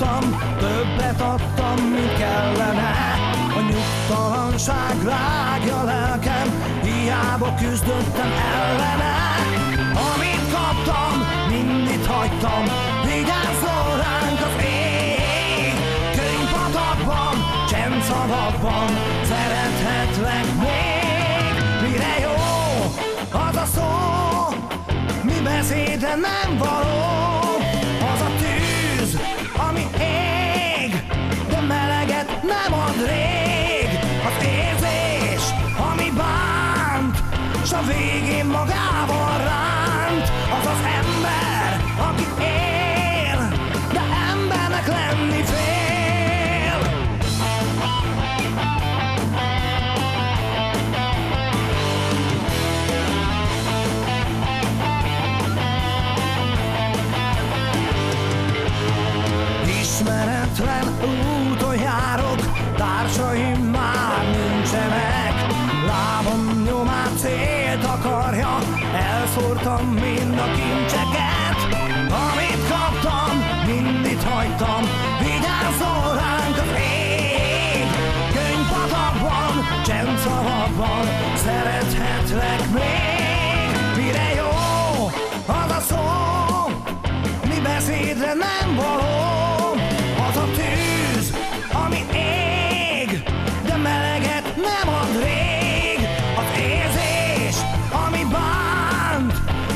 adtam, többet adtam, mint kellene. A nyugtalanság rágja lelkem, hiába küzdöttem ellene. Amit kaptam, mindit hagytam, vigyázzon ránk az ég. Könyvpatakban, csendszavakban, szerethetlek még. Mire jó az a szó, mi beszéde nem való s a végén magával ránt. Az az ember, aki él, de embernek lenni fél. Ismeretlen úton járok, társaim akarja, elszórtam mind a kincseket. Amit kaptam, mindit hagytam, vigyázzon ránk az ég. Könyvpatakban, csendszavakban, szerethetlek még. Mire jó az a szó, mi beszédre nem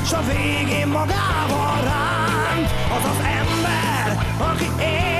s a végén magával ránt Az az ember, aki él,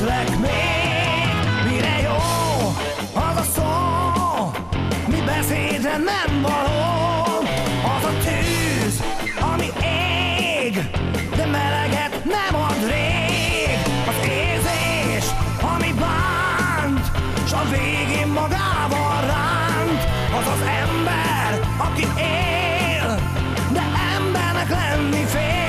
szerethetlek még. Mire jó az a szó, mi beszédre nem való. Az a tűz, ami ég, de meleget nem ad rég. Az érzés, ami bánt, s a végén magával ránt Az az ember, aki él, de embernek lenni fél